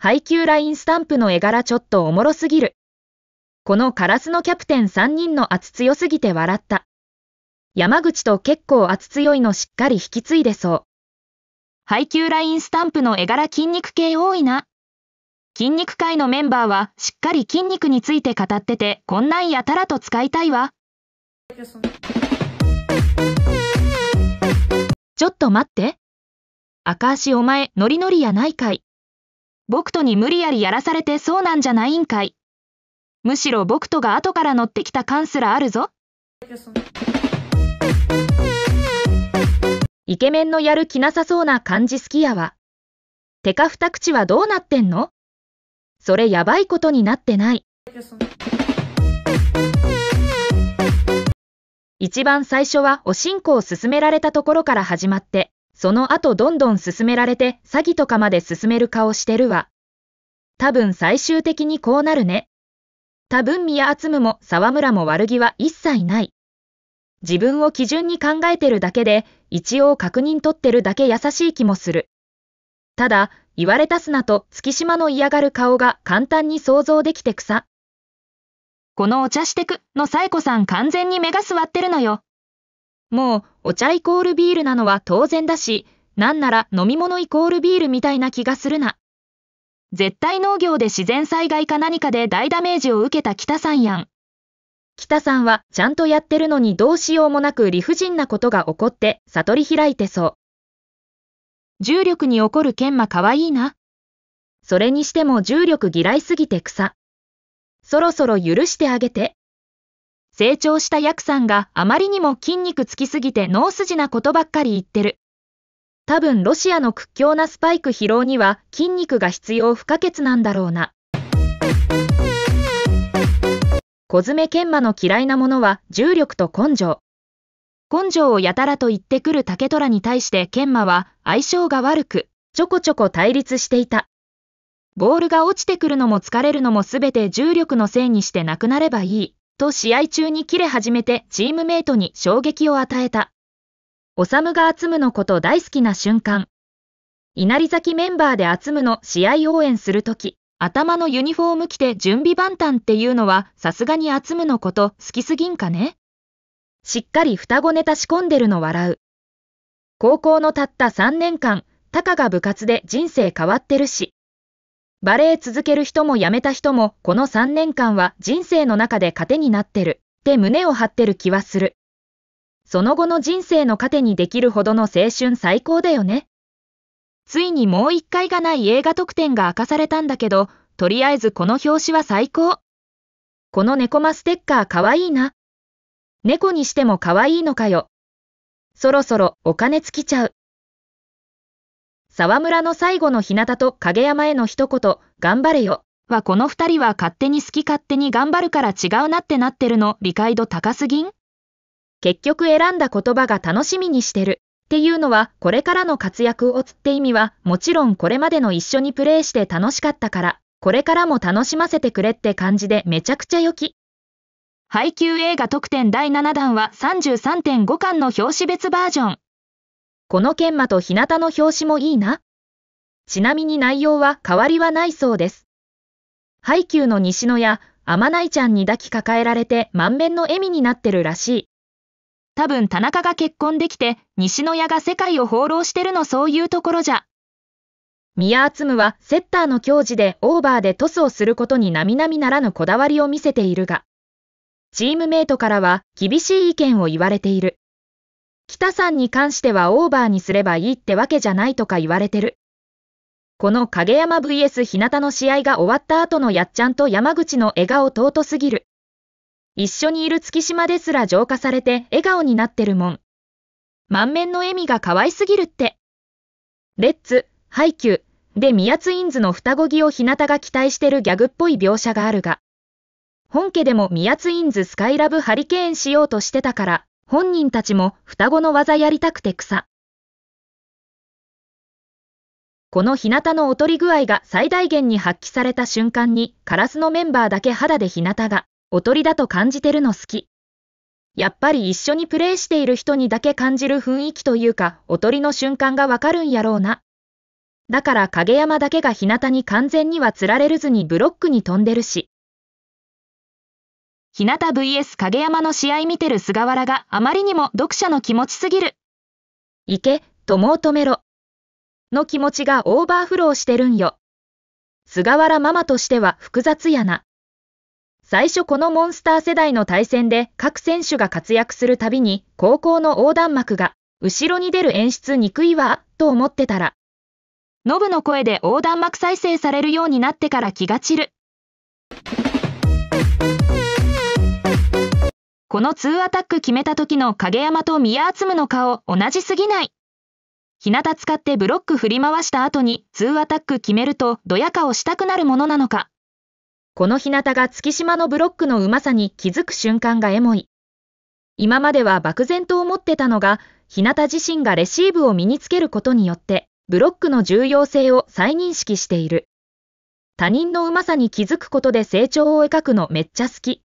ハインスタンプの絵柄ちょっとおもろすぎる。このカラスのキャプテン3人の圧強すぎて笑った。山口と結構圧強いのしっかり引き継いでそう。ハインスタンプの絵柄筋肉系多いな。筋肉界のメンバーはしっかり筋肉について語ってて、こんなんやたらと使いたいわ。ちょっと待って。赤足お前、ノリノリやないかい。僕とに無理やりやらされてそうなんじゃないんかい。むしろ僕とが後から乗ってきた感すらあるぞ。イケメンのやる気なさそうな感じ好きやわ。てか二口はどうなってんの？それやばいことになってない。一番最初はおしんこを勧められたところから始まって、その後どんどん進められて詐欺とかまで進める顔してるわ。多分最終的にこうなるね。多分宮厚むも沢村も悪気は一切ない。自分を基準に考えてるだけで、一応確認取ってるだけ優しい気もする。ただ、言われたすなと月島の嫌がる顔が簡単に想像できて草。このお茶してくのサイコさん完全に目が座ってるのよ。もう、お茶イコールビールなのは当然だし、なんなら飲み物イコールビールみたいな気がするな。絶対農業で自然災害か何かで大ダメージを受けた北さんやん。北さんはちゃんとやってるのにどうしようもなく理不尽なことが起こって悟り開いてそう。重力に起こる研磨かわいいな。それにしても重力嫌いすぎて草。そろそろ許してあげて。成長したヤクさんがあまりにも筋肉つきすぎて脳筋なことばっかり言ってる。多分ロシアの屈強なスパイク疲労には筋肉が必要不可欠なんだろうな。小爪研磨の嫌いなものは重力と根性。根性をやたらと言ってくる竹虎に対して研磨は相性が悪く、ちょこちょこ対立していた。ボールが落ちてくるのも疲れるのもすべて重力のせいにしてなくなればいい。と試合中に切れ始めてチームメイトに衝撃を与えた。おさむが集むのこと大好きな瞬間。稲荷崎メンバーで集むの試合応援するとき、頭のユニフォーム着て準備万端っていうのはさすがに集むのこと好きすぎんかね？しっかり双子ネタ仕込んでるの笑う。高校のたった3年間、たかが部活で人生変わってるし。バレエ続ける人も辞めた人も、この3年間は人生の中で糧になってる、って胸を張ってる気はする。その後の人生の糧にできるほどの青春最高だよね。ついにもう一回がない映画特典が明かされたんだけど、とりあえずこの表紙は最高。この猫マステッカーかわいいな。猫にしてもかわいいのかよ。そろそろお金尽きちゃう。沢村の最後の日向と影山への一言、頑張れよ。はこの二人は勝手に好き勝手に頑張るから違うなってなってるの理解度高すぎん？結局選んだ言葉が楽しみにしてる。っていうのはこれからの活躍をつって意味はもちろんこれまでの一緒にプレイして楽しかったからこれからも楽しませてくれって感じでめちゃくちゃ良き。配給映画特典第7弾は33.5巻の表紙別バージョン。この研磨と日向の表紙もいいな。ちなみに内容は変わりはないそうです。ハイキューの西野や天内ちゃんに抱きかかえられて満面の笑みになってるらしい。多分田中が結婚できて西野屋が世界を放浪してるのそういうところじゃ。宮厚夢はセッターの教示でオーバーでトスをすることに並々ならぬこだわりを見せているが、チームメイトからは厳しい意見を言われている。北さんに関してはオーバーにすればいいってわけじゃないとか言われてる。この影山 vs 日向の試合が終わった後のやっちゃんと山口の笑顔尊すぎる。一緒にいる月島ですら浄化されて笑顔になってるもん。満面の笑みが可愛すぎるって。レッツ、ハイキュー、で宮ツインズの双子木を日向が期待してるギャグっぽい描写があるが、本家でも宮津インズスカイラブハリケーンしようとしてたから、本人たちも双子の技やりたくて草。この日向の劣り具合が最大限に発揮された瞬間に、カラスのメンバーだけ肌で日向が、劣りだと感じてるの好き。やっぱり一緒にプレイしている人にだけ感じる雰囲気というか、劣りの瞬間がわかるんやろうな。だから影山だけが日向に完全には釣られるずにブロックに飛んでるし。日向 vs 影山の試合見てる菅原があまりにも読者の気持ちすぎる。行け、友を止めろ。の気持ちがオーバーフローしてるんよ。菅原ママとしては複雑やな。最初このモンスター世代の対戦で各選手が活躍するたびに高校の横断幕が後ろに出る演出憎いわ、と思ってたら。ノブの声で横断幕再生されるようになってから気が散る。この2アタック決めた時の影山と宮厚夢の顔同じすぎない。日向使ってブロック振り回した後に2アタック決めるとドヤ顔したくなるものなのか。この日向が月島のブロックのうまさに気づく瞬間がエモい。今までは漠然と思ってたのが、日向自身がレシーブを身につけることによって、ブロックの重要性を再認識している。他人のうまさに気づくことで成長を描くのめっちゃ好き。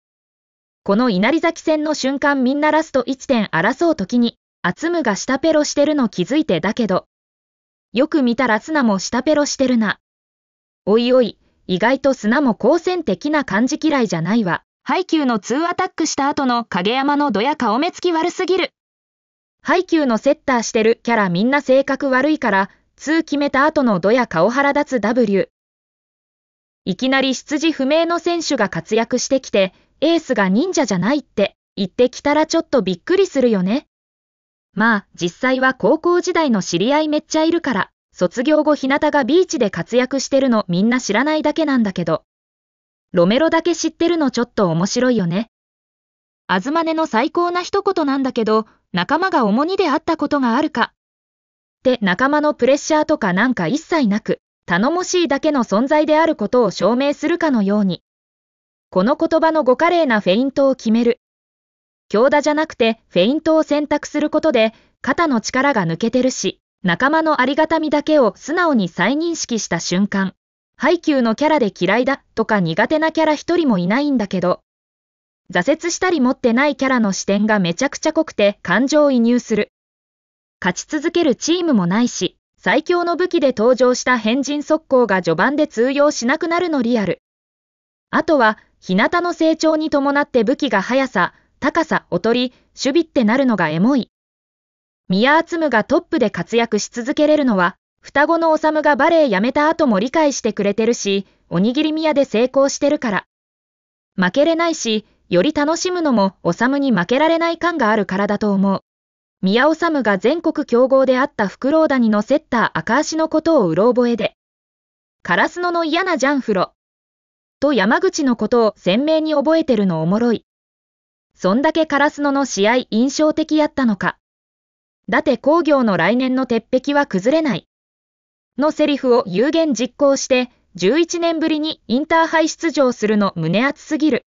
この稲荷崎戦の瞬間みんなラスト1点争う時に、アツムが舌ペロしてるの気づいてだけど、よく見たらスナも舌ペロしてるな。おいおい、意外と砂も好戦的な感じ嫌いじゃないわ。ハイキューのツーアタックした後の影山のドヤ顔目つき悪すぎる。ハイキューのセッターしてるキャラみんな性格悪いから、2決めた後のドヤ顔腹立つ W。いきなり出自不明の選手が活躍してきて、エースが忍者じゃないって言ってきたらちょっとびっくりするよね。まあ、実際は高校時代の知り合いめっちゃいるから、卒業後日向がビーチで活躍してるのみんな知らないだけなんだけど。ロメロだけ知ってるのちょっと面白いよね。あずまねの最高な一言なんだけど、仲間が重荷であったことがあるか。って仲間のプレッシャーとかなんか一切なく、頼もしいだけの存在であることを証明するかのように。この言葉のご華麗なフェイントを決める。強打じゃなくてフェイントを選択することで、肩の力が抜けてるし、仲間のありがたみだけを素直に再認識した瞬間、ハイキューのキャラで嫌いだとか苦手なキャラ一人もいないんだけど、挫折したり持ってないキャラの視点がめちゃくちゃ濃くて感情移入する。勝ち続けるチームもないし、最強の武器で登場した変人速攻が序盤で通用しなくなるのリアル。あとは、日向の成長に伴って武器が速さ、高さ、劣り、守備ってなるのがエモい。宮厚夢がトップで活躍し続けれるのは、双子のおさむがバレエ辞めた後も理解してくれてるし、おにぎり宮で成功してるから。負けれないし、より楽しむのもおさむに負けられない感があるからだと思う。宮おさむが全国強豪であったフクロウ谷のセッター赤足のことをうろ覚えで。カラスノの嫌なジャンフロ。と山口のことを鮮明に覚えてるのおもろい。そんだけカラスノの試合印象的やったのか。だって工業の来年の鉄壁は崩れない。のセリフを有言実行して、11年ぶりにインターハイ出場するの胸熱すぎる。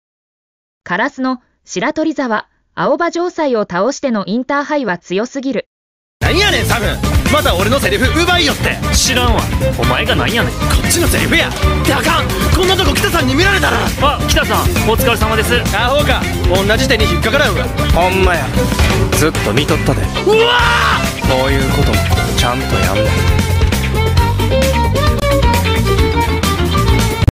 カラスの白鳥沢、青葉城西を倒してのインターハイは強すぎる。何やねんサムまた俺のセリフ奪いよって。知らんわ。お前が何やねん。こっちのセリフや。ってあかん。こんなとこ北さんに見られたら。あ北さん。お疲れ様です。アホか。同じ手に引っかからんわ。ほんまや。ずっと見とったで。うわこういうこともちゃんとやんねん